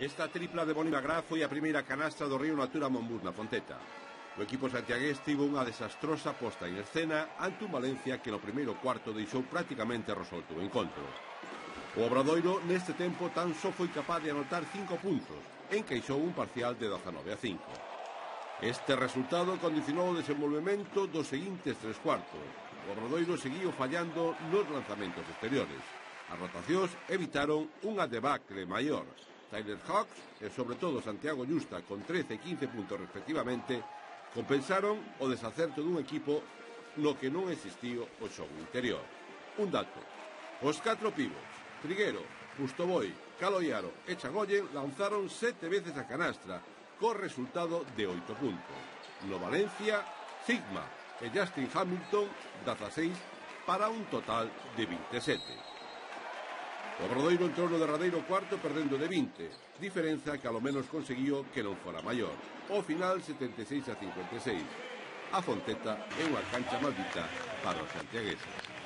Esta tripla de Boni Magrá foi a primeira canastra do Río Natura Monbus na Fonteta. O equipo santiagués tivo unha desastrosa posta en escena ante un Valencia que no primeiro cuarto deixou prácticamente resolto o encontro. O Obradoiro neste tempo tan só foi capaz de anotar 5 puntos, encaixou un parcial de 19 a 5. Este resultado condicionou o desenvolvemento dos seguintes tres cuartos. O Obradoiro seguiu fallando nos lanzamentos exteriores. As rotacións evitaron unha debacle maior. Tyler Hawks e sobre todo Santiago Justa con 13 e 15 puntos respectivamente compensaron o desacerto dun equipo no que non existiu o xogo interior. Un dato. Os catro pivos, Triguero, Justoboi, Caloiaro e Chagoyen lanzaron sete veces a canastra, co resultado de oito puntos. No Valencia, Sigma e Justin Hamilton, 16 para un total de 27. O Obradoiro entrou no derradeiro cuarto perdendo de 20, diferenza que alo menos conseguiu que non fora maior. O final 76 a 56. A Fonteta é unha cancha maldita para os santiagueses.